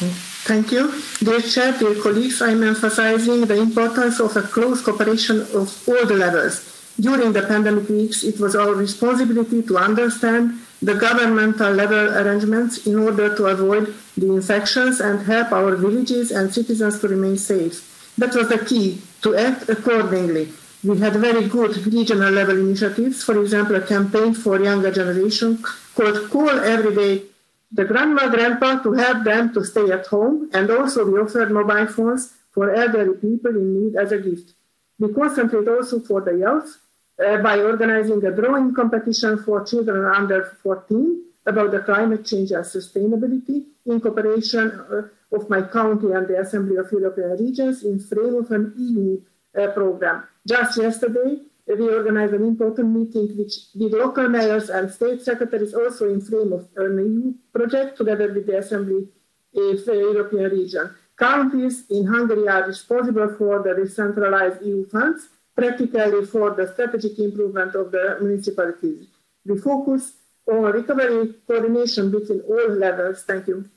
Thank you. Dear Chair, dear colleagues, I'm emphasizing the importance of a close cooperation of all the levels. During the pandemic weeks, it was our responsibility to understand the governmental level arrangements in order to avoid the infections and help our villages and citizens to remain safe. That was the key to act accordingly. We had very good regional level initiatives, for example, a campaign for younger generation called Call Every Day the grandma, grandpa to help them to stay at home, and also we offered mobile phones for elderly people in need as a gift. We concentrate also for the youth uh, by organizing a drawing competition for children under 14 about the climate change and sustainability in cooperation uh, of my county and the Assembly of European Regions in frame of an EU uh, program. Just yesterday, we organized an important meeting which with local mayors and state secretaries also in frame of an EU project together with the Assembly of the European region. Counties in Hungary are responsible for the decentralized EU funds, practically for the strategic improvement of the municipalities. We focus on recovery coordination between all levels. Thank you.